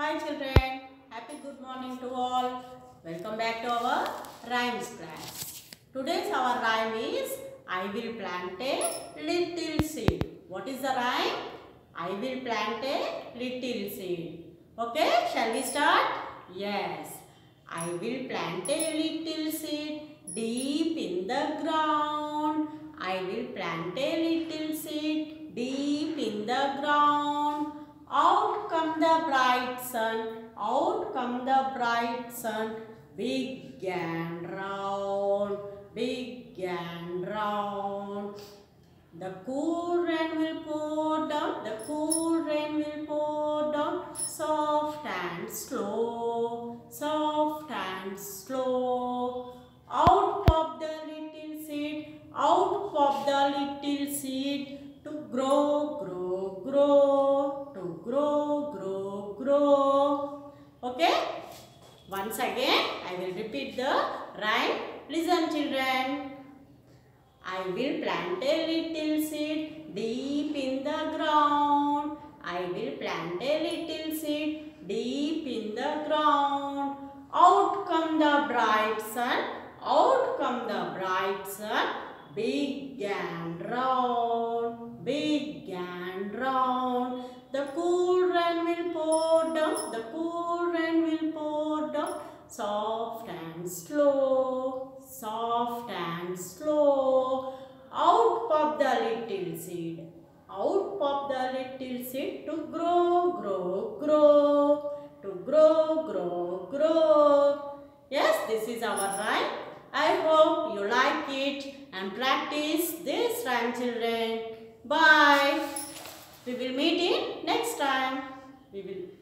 Hi children, happy good morning to all. Welcome back to our rhymes class. Today's our rhyme is I will plant a little seed. What is the rhyme? I will plant a little seed. Okay, shall we start? Yes. I will plant a little seed deep in the ground. I will plant a the bright sun, out come the bright sun, big and round, big and round. The cool rain will pour down, the cool rain will pour down, soft and slow, soft and slow. Out pop the little seed, out pop the little seed to grow, Okay? Once again, I will repeat the rhyme. Listen, children. I will plant a little seed deep in the ground. I will plant a little seed deep in the ground. Out come the bright sun, out come the bright sun, big and round, big and round. soft and slow, soft and slow. Out pop the little seed, out pop the little seed to grow, grow, grow, to grow, grow, grow. Yes, this is our rhyme. I hope you like it and practice this rhyme children. Bye. We will meet in next time. We will.